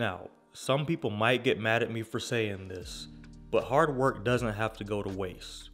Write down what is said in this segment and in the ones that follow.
Now, some people might get mad at me for saying this, but hard work doesn't have to go to waste.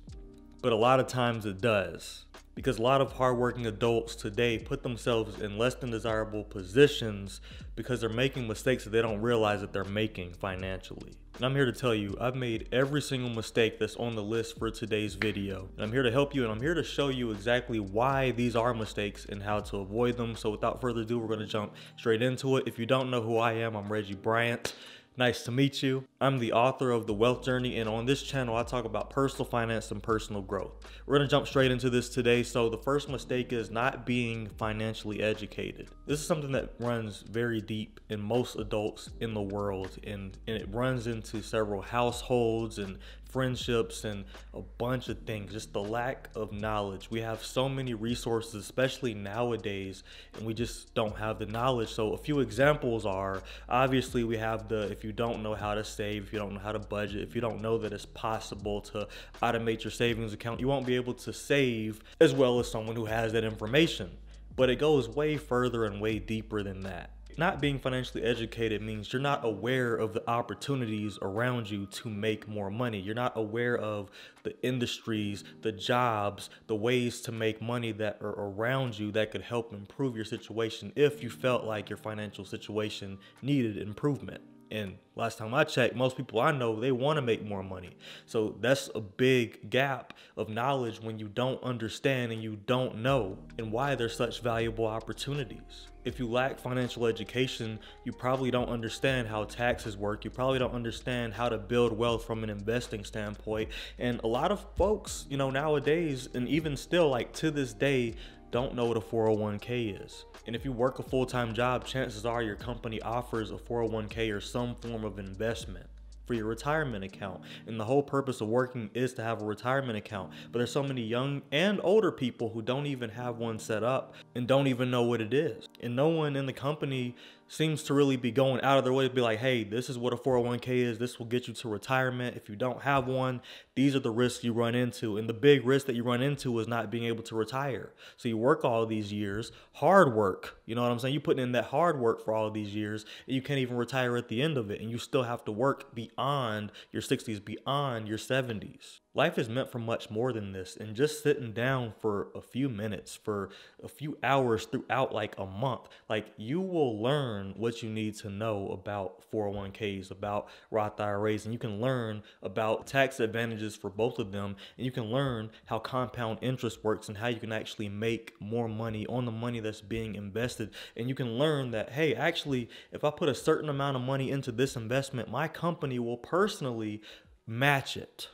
But a lot of times it does because a lot of hardworking adults today put themselves in less than desirable positions because they're making mistakes that they don't realize that they're making financially. And I'm here to tell you, I've made every single mistake that's on the list for today's video. And I'm here to help you and I'm here to show you exactly why these are mistakes and how to avoid them. So without further ado, we're gonna jump straight into it. If you don't know who I am, I'm Reggie Bryant. Nice to meet you. I'm the author of The Wealth Journey, and on this channel, I talk about personal finance and personal growth. We're gonna jump straight into this today. So, the first mistake is not being financially educated. This is something that runs very deep in most adults in the world, and, and it runs into several households and friendships and a bunch of things. Just the lack of knowledge. We have so many resources, especially nowadays, and we just don't have the knowledge. So, a few examples are obviously we have the if you don't know how to save, if you don't know how to budget, if you don't know that it's possible to automate your savings account, you won't be able to save as well as someone who has that information. But it goes way further and way deeper than that not being financially educated means you're not aware of the opportunities around you to make more money. You're not aware of the industries, the jobs, the ways to make money that are around you that could help improve your situation if you felt like your financial situation needed improvement. And last time I checked, most people I know, they want to make more money. So that's a big gap of knowledge when you don't understand and you don't know and why there's such valuable opportunities. If you lack financial education, you probably don't understand how taxes work. You probably don't understand how to build wealth from an investing standpoint. And a lot of folks, you know, nowadays, and even still, like to this day, don't know what a 401k is. And if you work a full time job, chances are your company offers a 401k or some form of investment for your retirement account. And the whole purpose of working is to have a retirement account. But there's so many young and older people who don't even have one set up and don't even know what it is. And no one in the company seems to really be going out of their way to be like, hey, this is what a 401k is. This will get you to retirement. If you don't have one, these are the risks you run into. And the big risk that you run into is not being able to retire. So you work all these years, hard work. You know what I'm saying? You're putting in that hard work for all these years, and you can't even retire at the end of it. And you still have to work beyond your 60s, beyond your 70s. Life is meant for much more than this. And just sitting down for a few minutes, for a few hours throughout like a month, like you will learn what you need to know about 401ks, about Roth IRAs, and you can learn about tax advantages for both of them. And you can learn how compound interest works and how you can actually make more money on the money that's being invested. And you can learn that, hey, actually, if I put a certain amount of money into this investment, my company will personally match it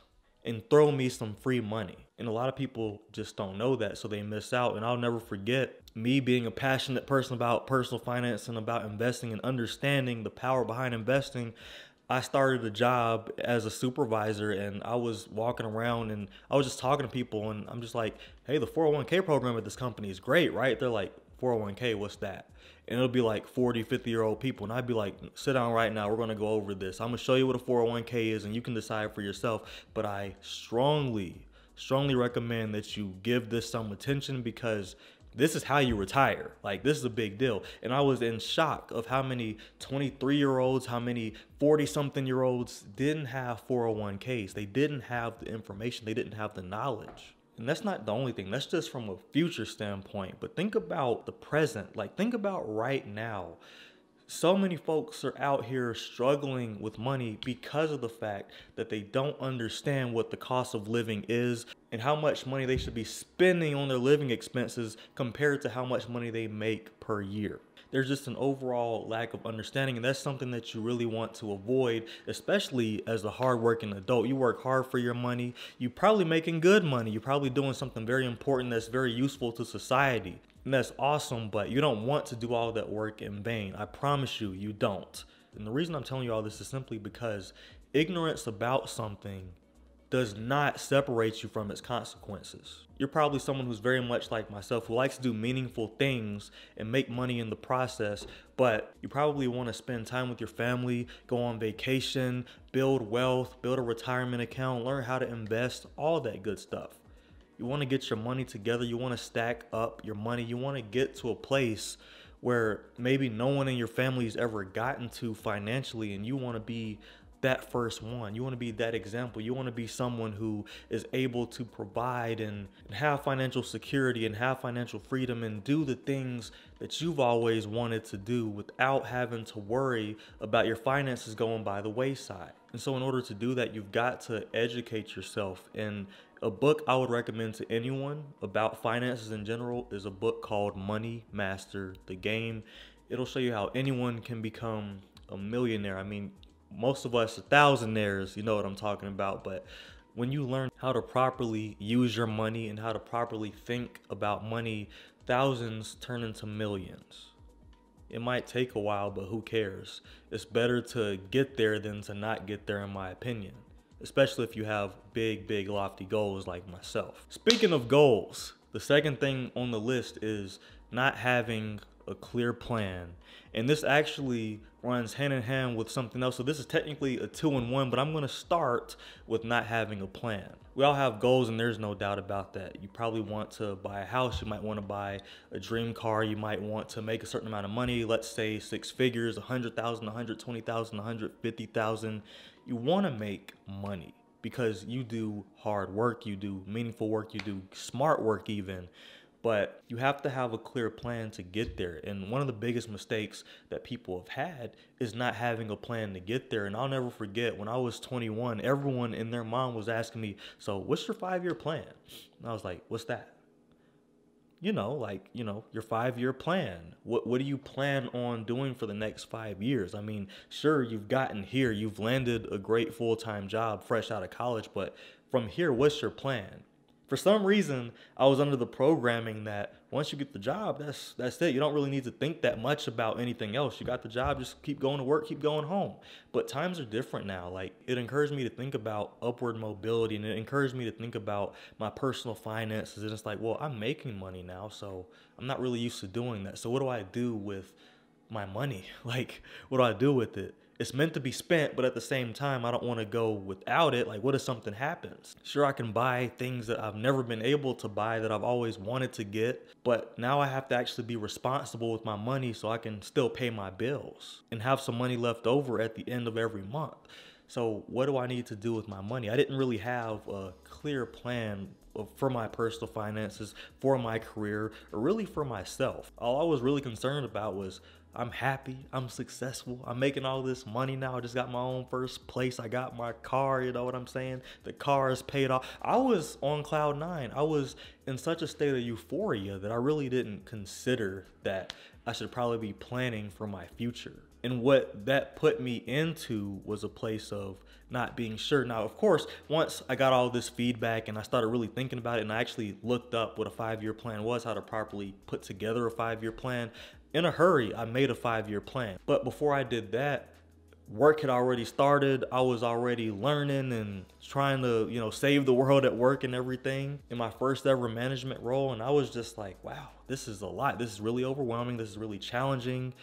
and throw me some free money. And a lot of people just don't know that, so they miss out. And I'll never forget me being a passionate person about personal finance and about investing and understanding the power behind investing. I started a job as a supervisor and I was walking around and I was just talking to people and I'm just like, hey, the 401k program at this company is great, right? They're like, 401k, what's that? And it'll be like 40, 50 year old people. And I'd be like, sit down right now. We're going to go over this. I'm going to show you what a 401k is and you can decide for yourself. But I strongly, strongly recommend that you give this some attention because this is how you retire. Like this is a big deal. And I was in shock of how many 23 year olds, how many 40 something year olds didn't have 401ks. They didn't have the information, they didn't have the knowledge. And that's not the only thing, that's just from a future standpoint. But think about the present, like, think about right now. So many folks are out here struggling with money because of the fact that they don't understand what the cost of living is and how much money they should be spending on their living expenses compared to how much money they make per year there's just an overall lack of understanding and that's something that you really want to avoid especially as a hardworking adult. You work hard for your money. You're probably making good money. You're probably doing something very important that's very useful to society and that's awesome but you don't want to do all that work in vain. I promise you you don't. And the reason i'm telling you all this is simply because ignorance about something does not separate you from its consequences. You're probably someone who's very much like myself who likes to do meaningful things and make money in the process, but you probably want to spend time with your family, go on vacation, build wealth, build a retirement account, learn how to invest, all that good stuff. You want to get your money together, you want to stack up your money, you want to get to a place where maybe no one in your family's ever gotten to financially and you want to be that first one. You want to be that example. You want to be someone who is able to provide and have financial security and have financial freedom and do the things that you've always wanted to do without having to worry about your finances going by the wayside. And so, in order to do that, you've got to educate yourself. And a book I would recommend to anyone about finances in general is a book called Money Master the Game. It'll show you how anyone can become a millionaire. I mean, most of us thousandaires, you know what I'm talking about. But when you learn how to properly use your money and how to properly think about money, thousands turn into millions. It might take a while, but who cares? It's better to get there than to not get there, in my opinion. Especially if you have big, big, lofty goals like myself. Speaking of goals, the second thing on the list is not having a clear plan. And this actually runs hand in hand with something else. So this is technically a two in one, but I'm gonna start with not having a plan. We all have goals and there's no doubt about that. You probably want to buy a house, you might wanna buy a dream car, you might want to make a certain amount of money, let's say six figures, 100,000, 120,000, 150,000. You wanna make money because you do hard work, you do meaningful work, you do smart work even but you have to have a clear plan to get there. And one of the biggest mistakes that people have had is not having a plan to get there. And I'll never forget when I was 21, everyone in their mind was asking me, So, what's your five year plan? And I was like, What's that? You know, like, you know, your five year plan. What, what do you plan on doing for the next five years? I mean, sure, you've gotten here, you've landed a great full time job fresh out of college, but from here, what's your plan? For some reason I was under the programming that once you get the job, that's that's it. You don't really need to think that much about anything else. You got the job, just keep going to work, keep going home. But times are different now. Like it encouraged me to think about upward mobility and it encouraged me to think about my personal finances. And it's like, well, I'm making money now, so I'm not really used to doing that. So what do I do with my money? Like, what do I do with it? It's meant to be spent, but at the same time, I don't want to go without it. Like, what if something happens? Sure, I can buy things that I've never been able to buy that I've always wanted to get, but now I have to actually be responsible with my money so I can still pay my bills and have some money left over at the end of every month. So, what do I need to do with my money? I didn't really have a clear plan for my personal finances, for my career, or really for myself. All I was really concerned about was I'm happy. I'm successful. I'm making all this money now. I just got my own first place. I got my car. You know what I'm saying? The car is paid off. I was on cloud nine. I was in such a state of euphoria that I really didn't consider that I should probably be planning for my future. And what that put me into was a place of not being sure. Now, of course, once I got all this feedback and I started really thinking about it and I actually looked up what a five year plan was, how to properly put together a five year plan, in a hurry, I made a five year plan. But before I did that, work had already started. I was already learning and trying to, you know, save the world at work and everything in my first ever management role. And I was just like, wow, this is a lot. This is really overwhelming. This is really challenging.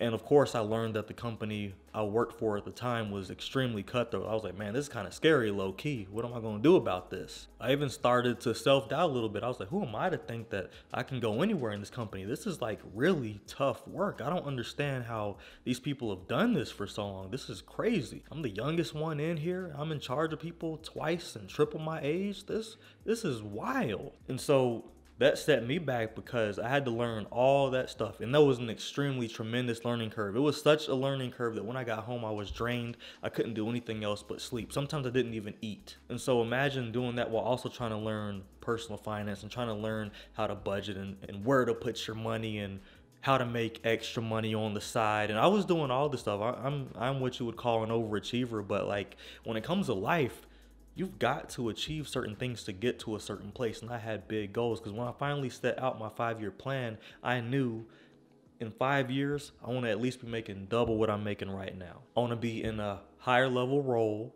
And of course, I learned that the company I worked for at the time was extremely cutthroat. I was like, man, this is kind of scary, low key. What am I going to do about this? I even started to self doubt a little bit. I was like, who am I to think that I can go anywhere in this company? This is like really tough work. I don't understand how these people have done this for so long. This is crazy. I'm the youngest one in here. I'm in charge of people twice and triple my age. This this is wild. And so that set me back because I had to learn all that stuff. And that was an extremely tremendous learning curve. It was such a learning curve that when I got home, I was drained. I couldn't do anything else but sleep. Sometimes I didn't even eat. And so imagine doing that while also trying to learn personal finance and trying to learn how to budget and, and where to put your money and how to make extra money on the side. And I was doing all this stuff. I, I'm I'm what you would call an overachiever, but like when it comes to life, you've got to achieve certain things to get to a certain place. And I had big goals because when I finally set out my five year plan, I knew in five years, I want to at least be making double what I'm making right now. I want to be in a higher level role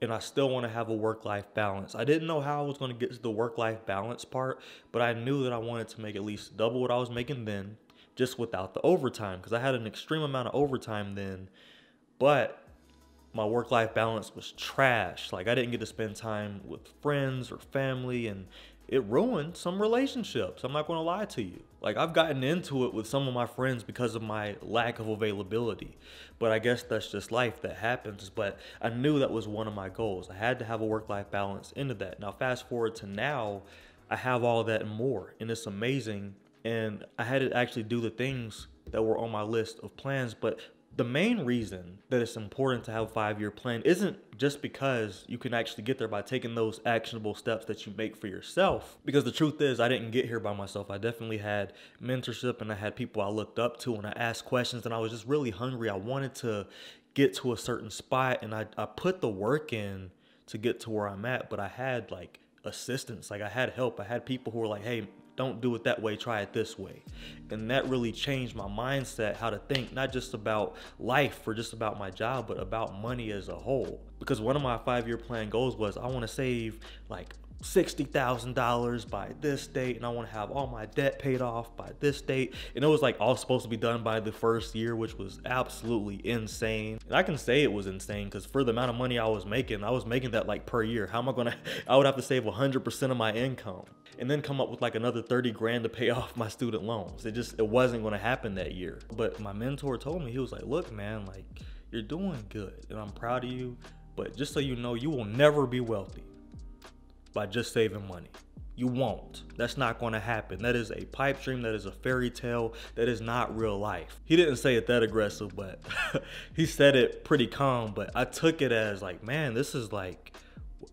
and I still want to have a work life balance. I didn't know how I was going to get to the work life balance part, but I knew that I wanted to make at least double what I was making then, just without the overtime because I had an extreme amount of overtime then. But my work life balance was trash. Like I didn't get to spend time with friends or family and it ruined some relationships. I'm not going to lie to you. Like I've gotten into it with some of my friends because of my lack of availability. But I guess that's just life that happens. But I knew that was one of my goals. I had to have a work life balance into that. Now, fast forward to now, I have all that and more. And it's amazing. And I had to actually do the things that were on my list of plans. But the main reason that it's important to have a five year plan isn't just because you can actually get there by taking those actionable steps that you make for yourself. Because the truth is, I didn't get here by myself. I definitely had mentorship and I had people I looked up to and I asked questions and I was just really hungry. I wanted to get to a certain spot and I, I put the work in to get to where I'm at, but I had like assistance. Like I had help. I had people who were like, hey, don't do it that way, try it this way. And that really changed my mindset, how to think, not just about life or just about my job, but about money as a whole. Because one of my five year plan goals was I want to save like $60,000 by this date and I want to have all my debt paid off by this date. And it was like all supposed to be done by the first year, which was absolutely insane. And I can say it was insane because for the amount of money I was making, I was making that like per year. How am I going to, I would have to save 100% of my income and then come up with like another 30 grand to pay off my student loans. It just, it wasn't going to happen that year. But my mentor told me, he was like, look, man, like you're doing good and I'm proud of you. But just so you know, you will never be wealthy by just saving money. You won't. That's not going to happen. That is a pipe dream. That is a fairy tale. That is not real life. He didn't say it that aggressive, but he said it pretty calm. But I took it as like, man, this is like,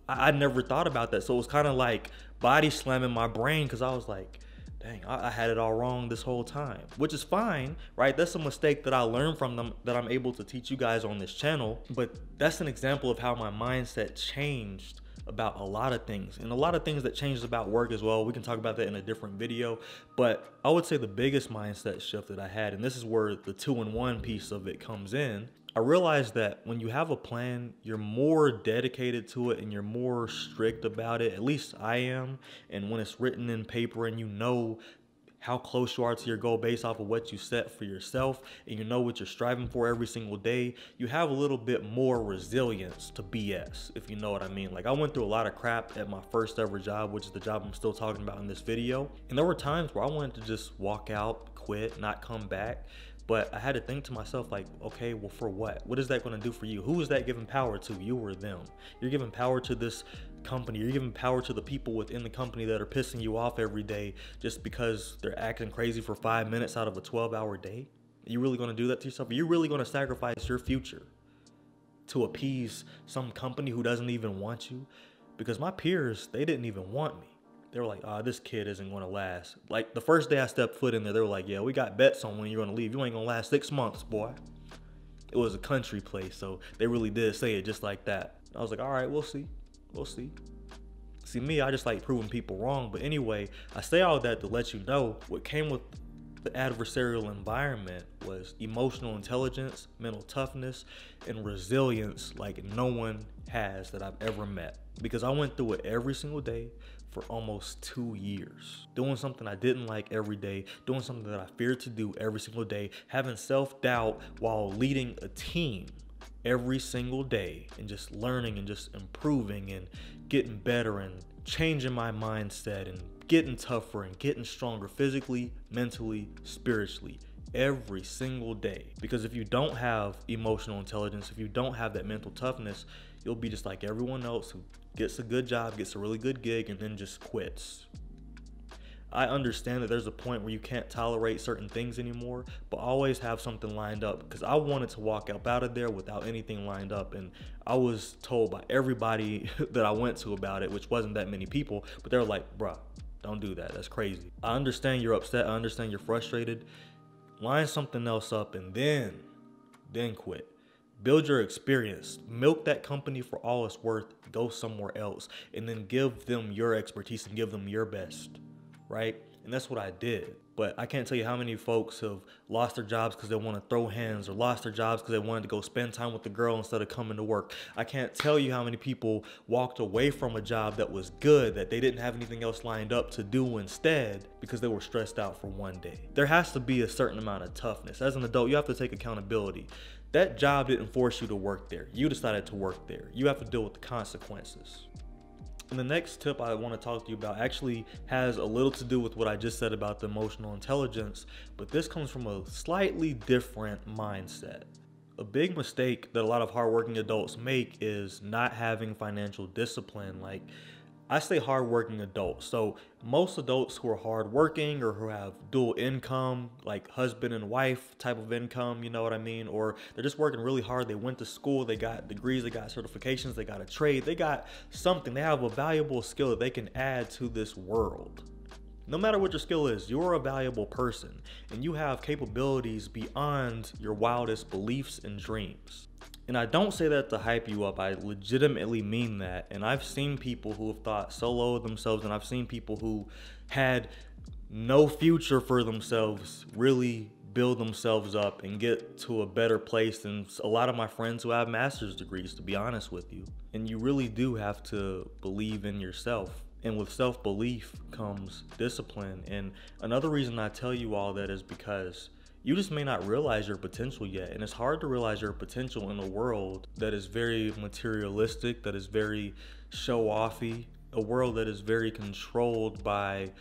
I, I never thought about that. So it was kind of like body slamming my brain because I was like, dang, I, I, had it all wrong this whole time, which is fine, right? That's a mistake that I learned from them that I'm able to teach you guys on this channel. But that's an example of how my mindset changed about a lot of things and a lot of things that changes about work as well. We can talk about that in a different video, but I would say the biggest mindset shift that I had, and this is where the two in one piece of it comes in. I realized that when you have a plan, you're more dedicated to it and you're more strict about it. At least I am. And when it's written in paper and you know how close you are to your goal based off of what you set for yourself and you know what you're striving for every single day, you have a little bit more resilience to BS, if you know what I mean. Like I went through a lot of crap at my first ever job, which is the job I'm still talking about in this video. And there were times where I wanted to just walk out, quit, not come back. But I had to think to myself, like, okay, well, for what? What is that going to do for you? Who is that giving power to? You or them? You're giving power to this company. You're giving power to the people within the company that are pissing you off every day just because they're acting crazy for five minutes out of a 12 hour day. Are you really going to do that to yourself? Are you really going to sacrifice your future to appease some company who doesn't even want you? Because my peers, they didn't even want me they were like, ah, oh, this kid isn't going to last. Like the first day I stepped foot in there, they were like, yeah, we got bets on when you're going to leave. You ain't going to last six months, boy. It was a country place, so they really did say it just like that. I was like, all right, we'll see. We'll see. See, me, I just like proving people wrong. But anyway, I say all that to let you know what came with the adversarial environment was emotional intelligence, mental toughness, and resilience like no one has that I've ever met. Because I went through it every single day for almost two years. Doing something I didn't like every day, doing something that I feared to do every single day, having self doubt while leading a team every single day, and just learning and just improving and getting better and changing my mindset and getting tougher and getting stronger physically, mentally, spiritually every single day. Because if you don't have emotional intelligence, if you don't have that mental toughness, you'll be just like everyone else who gets a good job, gets a really good gig, and then just quits. I understand that there's a point where you can't tolerate certain things anymore, but always have something lined up because I wanted to walk up out of there without anything lined up. And I was told by everybody that I went to about it, which wasn't that many people, but they're like, bruh, don't do that. That's crazy. I understand you're upset. I understand you're frustrated. Line something else up and then, then quit build your experience milk that company for all it's worth go somewhere else and then give them your expertise and give them your best right and that's what i did but i can't tell you how many folks have lost their jobs because they want to throw hands or lost their jobs because they wanted to go spend time with the girl instead of coming to work i can't tell you how many people walked away from a job that was good that they didn't have anything else lined up to do instead because they were stressed out for one day there has to be a certain amount of toughness as an adult you have to take accountability that job didn't force you to work there. You decided to work there. You have to deal with the consequences. And the next tip I want to talk to you about actually has a little to do with what I just said about the emotional intelligence, but this comes from a slightly different mindset. A big mistake that a lot of hardworking adults make is not having financial discipline. Like, I say hardworking adults. So most adults who are hardworking or who have dual income, like husband and wife type of income, you know what I mean? Or they're just working really hard. They went to school, they got degrees, they got certifications, they got a trade, they got something. They have a valuable skill that they can add to this world. No matter what your skill is, you're a valuable person and you have capabilities beyond your wildest beliefs and dreams. And I don't say that to hype you up. I legitimately mean that. And I've seen people who have thought so low of themselves, and I've seen people who had no future for themselves really build themselves up and get to a better place than a lot of my friends who have master's degrees, to be honest with you. And you really do have to believe in yourself. And with self belief comes discipline. And another reason I tell you all that is because you just may not realize your potential yet. And it's hard to realize your potential in a world that is very materialistic, that is very show offy, a world that is very controlled by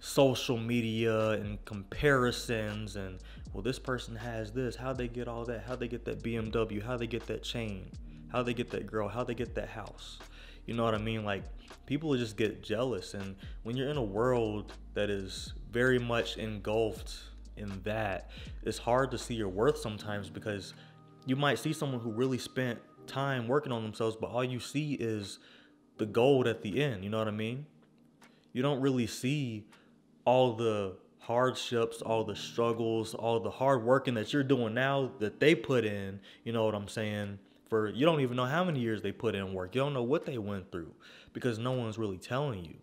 social media and comparisons and well this person has this how they get all that? How they get that bmw how they get that chain? How they get that girl? How they get that house? You know what i mean? Like people just get jealous and when you're in a world that is very much engulfed in that, it's hard to see your worth sometimes because you might see someone who really spent time working on themselves, but all you see is the gold at the end. You know what I mean? You don't really see all the hardships, all the struggles, all the hard working that you're doing now that they put in. You know what I'm saying? For you don't even know how many years they put in work. You don't know what they went through because no one's really telling you.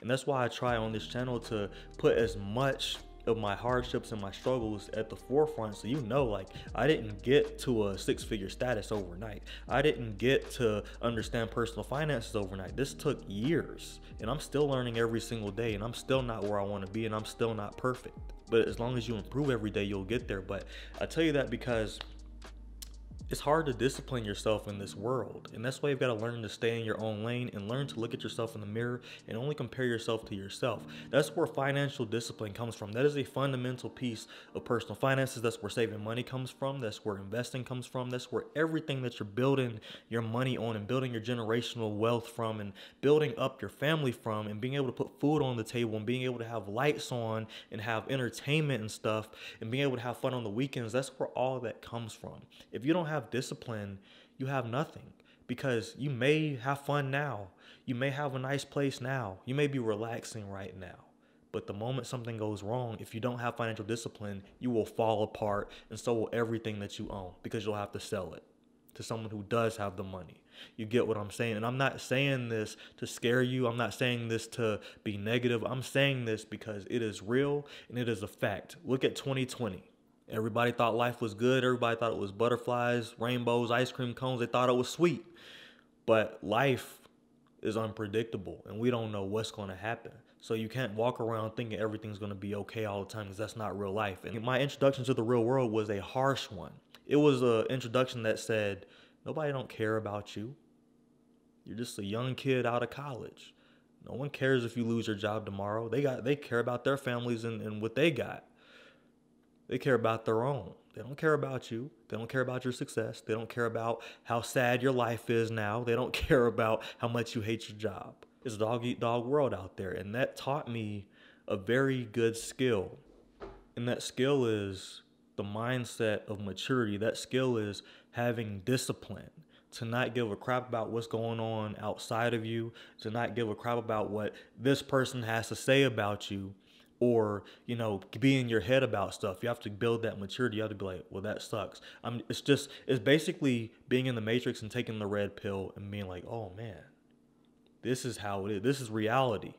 And that's why I try on this channel to put as much of my hardships and my struggles at the forefront. So you know like i didn't get to a six figure status overnight. I didn't get to understand personal finances overnight. This took years and i'm still learning every single day and i'm still not where i want to be and i'm still not perfect. But as long as you improve every day you'll get there. But i tell you that because it's hard to discipline yourself in this world. And that's why you've got to learn to stay in your own lane and learn to look at yourself in the mirror and only compare yourself to yourself. That's where financial discipline comes from. That is a fundamental piece of personal finances. That's where saving money comes from. That's where investing comes from. That's where everything that you're building your money on and building your generational wealth from and building up your family from and being able to put food on the table and being able to have lights on and have entertainment and stuff and being able to have fun on the weekends. That's where all that comes from. If you don't have have discipline, you have nothing because you may have fun now. You may have a nice place now. You may be relaxing right now. But the moment something goes wrong, if you don't have financial discipline, you will fall apart and so will everything that you own because you'll have to sell it to someone who does have the money. You get what I'm saying? And I'm not saying this to scare you. I'm not saying this to be negative. I'm saying this because it is real and it is a fact. Look at 2020. Everybody thought life was good. Everybody thought it was butterflies, rainbows, ice cream cones. They thought it was sweet. But life is unpredictable and we don't know what's going to happen. So you can't walk around thinking everything's going to be okay all the time because that's not real life. And my introduction to the real world was a harsh one. It was an introduction that said, nobody don't care about you. You're just a young kid out of college. No one cares if you lose your job tomorrow. They got they care about their families and, and what they got. They care about their own. They don't care about you. They don't care about your success. They don't care about how sad your life is now. They don't care about how much you hate your job. It's a dog eat dog world out there. And that taught me a very good skill. And that skill is the mindset of maturity. That skill is having discipline to not give a crap about what's going on outside of you, to not give a crap about what this person has to say about you, or you know be in your head about stuff you have to build that maturity you have to be like well that sucks. I'm it's just it's basically being in the matrix and taking the red pill and being like oh man this is how it is this is reality.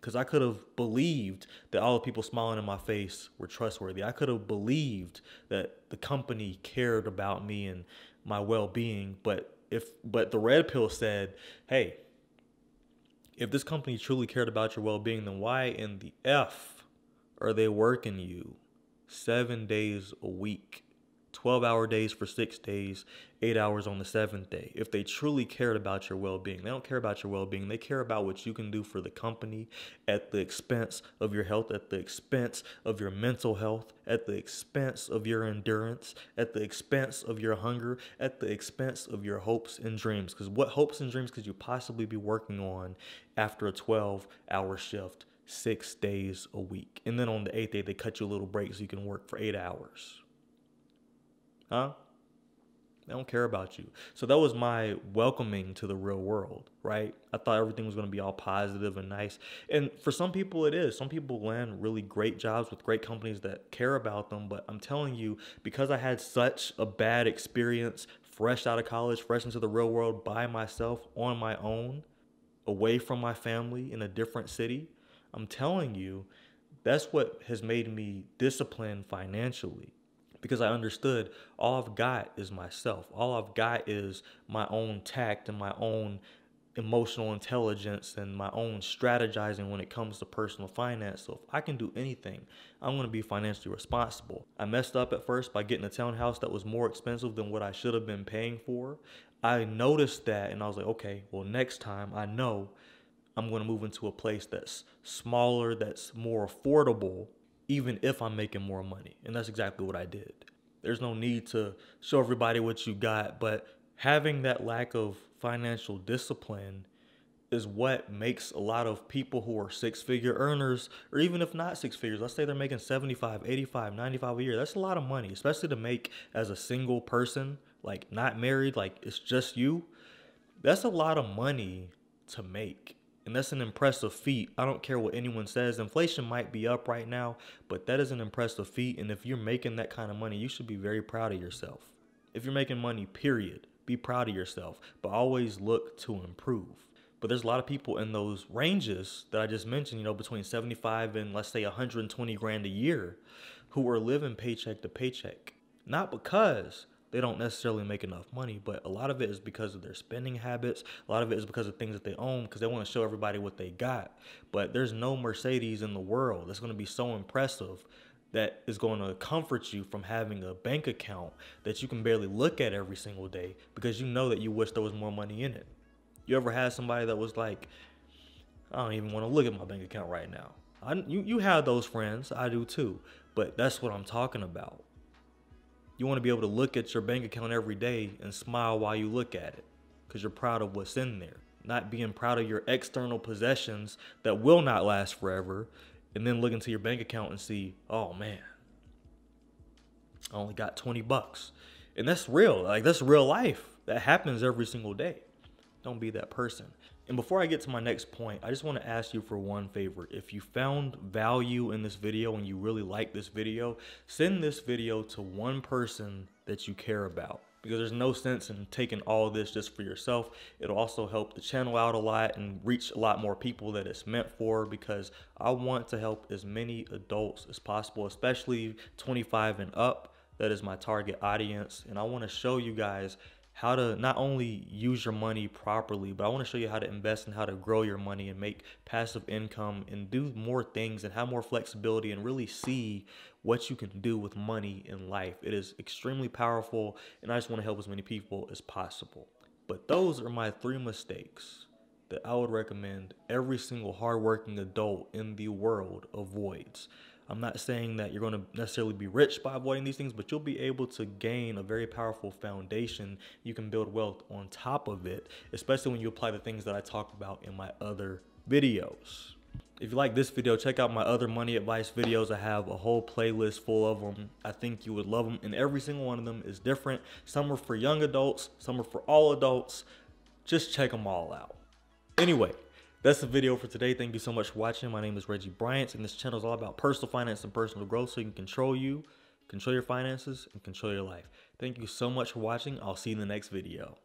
Because i could have believed that all the people smiling in my face were trustworthy. I could have believed that the company cared about me and my well-being but if but the red pill said hey if this company truly cared about your well being, then why in the F are they working you seven days a week 12 hour days for six days, eight hours on the seventh day. If they truly cared about your well being, they don't care about your well being. They care about what you can do for the company at the expense of your health, at the expense of your mental health, at the expense of your endurance, at the expense of your hunger, at the expense of your hopes and dreams. Because what hopes and dreams could you possibly be working on after a 12 hour shift? Six days a week. And then on the eighth day, they cut you a little break so you can work for eight hours. Huh? They don't care about you. So that was my welcoming to the real world, right? I thought everything was going to be all positive and nice. And for some people, it is. Some people land really great jobs with great companies that care about them. But I'm telling you, because I had such a bad experience fresh out of college, fresh into the real world by myself on my own, away from my family in a different city, I'm telling you, that's what has made me disciplined financially because I understood all I've got is myself. All I've got is my own tact and my own emotional intelligence and my own strategizing when it comes to personal finance. So if I can do anything, I'm going to be financially responsible. I messed up at first by getting a townhouse that was more expensive than what I should have been paying for. I noticed that and I was like, okay, well, next time I know I'm going to move into a place that's smaller, that's more affordable, even if I'm making more money. And that's exactly what I did. There's no need to show everybody what you got, but having that lack of financial discipline is what makes a lot of people who are six figure earners, or even if not six figures, let's say they're making 75, 85, 95 a year. That's a lot of money, especially to make as a single person, like not married, like it's just you. That's a lot of money to make. And that's an impressive feat. I don't care what anyone says. Inflation might be up right now, but that is an impressive feat. And if you're making that kind of money, you should be very proud of yourself. If you're making money, period, be proud of yourself, but always look to improve. But there's a lot of people in those ranges that I just mentioned, you know, between 75 and let's say 120 grand a year who are living paycheck to paycheck. Not because they don't necessarily make enough money, but a lot of it is because of their spending habits. A lot of it is because of things that they own because they want to show everybody what they got. But there's no Mercedes in the world that's going to be so impressive that is going to comfort you from having a bank account that you can barely look at every single day because you know that you wish there was more money in it. You ever had somebody that was like, I don't even want to look at my bank account right now. I, you, you have those friends, I do too, but that's what I'm talking about. You want to be able to look at your bank account every day and smile while you look at it because you're proud of what's in there. Not being proud of your external possessions that will not last forever and then look into your bank account and see, oh man, I only got 20 bucks. And that's real. Like that's real life. That happens every single day. Don't be that person. And before I get to my next point, I just want to ask you for one favor. If you found value in this video and you really like this video, send this video to one person that you care about because there's no sense in taking all this just for yourself. It'll also help the channel out a lot and reach a lot more people that it's meant for because I want to help as many adults as possible, especially 25 and up. That is my target audience. And I want to show you guys how to not only use your money properly, but I want to show you how to invest and how to grow your money and make passive income and do more things and have more flexibility and really see what you can do with money in life. It is extremely powerful, and I just want to help as many people as possible. But those are my three mistakes that I would recommend every single hardworking adult in the world avoids. I'm not saying that you're going to necessarily be rich by avoiding these things, but you'll be able to gain a very powerful foundation. You can build wealth on top of it, especially when you apply the things that I talk about in my other videos. If you like this video, check out my other money advice videos. I have a whole playlist full of them. I think you would love them, and every single one of them is different. Some are for young adults, some are for all adults. Just check them all out. Anyway, that's the video for today. Thank you so much for watching. My name is Reggie Bryant, and this channel is all about personal finance and personal growth so you can control you, control your finances, and control your life. Thank you so much for watching. I'll see you in the next video.